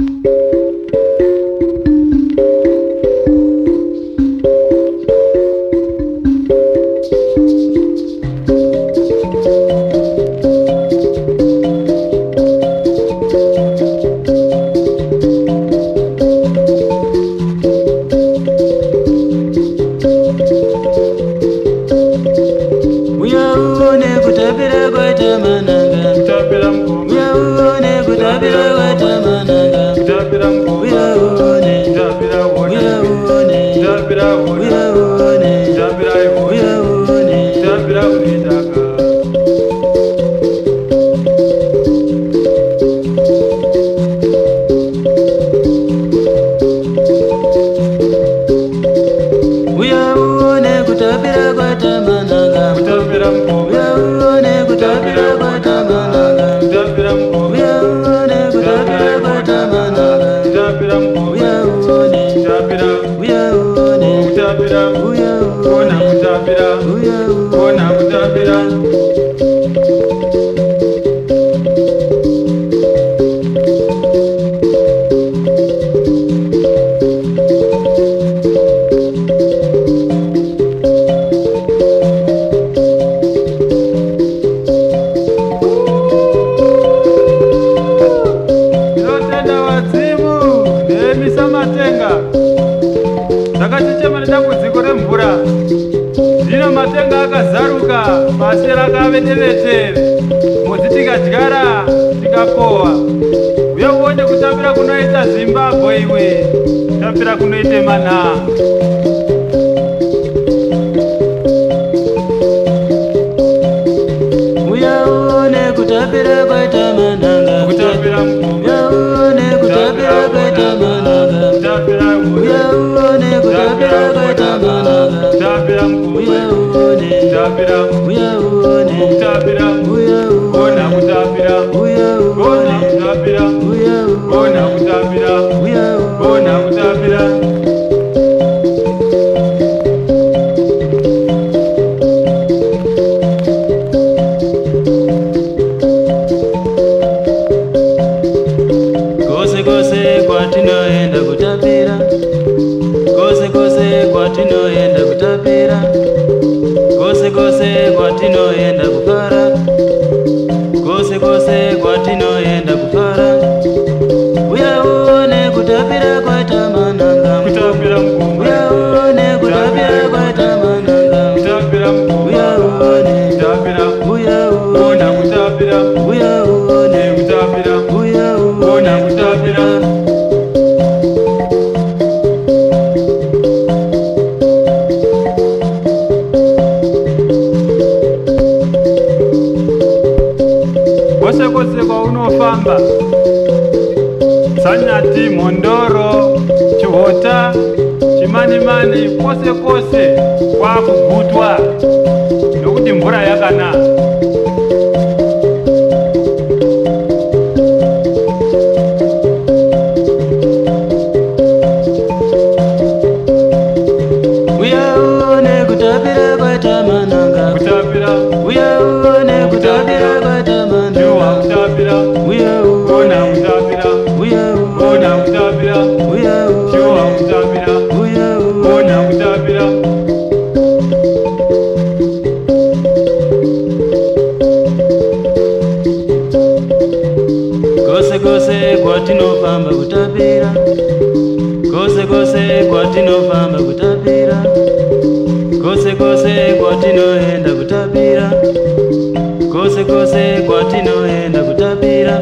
Música gran matenga akazaruka pasi rakavetevetere mudzi tikadyara tikakohwa uye uone kutambira kunoita zimbabwe iwe kutambira kunoite manaa uyaone kutambira ona uyaone kutambira ona uyaone kutambira ona kutambira ona kutambira kose kose kwatinoenda kutapira. Kose kose kwatinoenda kutapira kose kose kwatinoenda kufara kose kose kwatinoenda kwose kwose kwaunofamba. Sanyati mhondoro chihota chimanimani kwose kwose kwakugutwa nokuti mvura yakanaka kwatinofamba kutapira kose kose kwatinofamba kutapira kose kose kwatinoenda kutapira kose kose kwatinoenda kutapira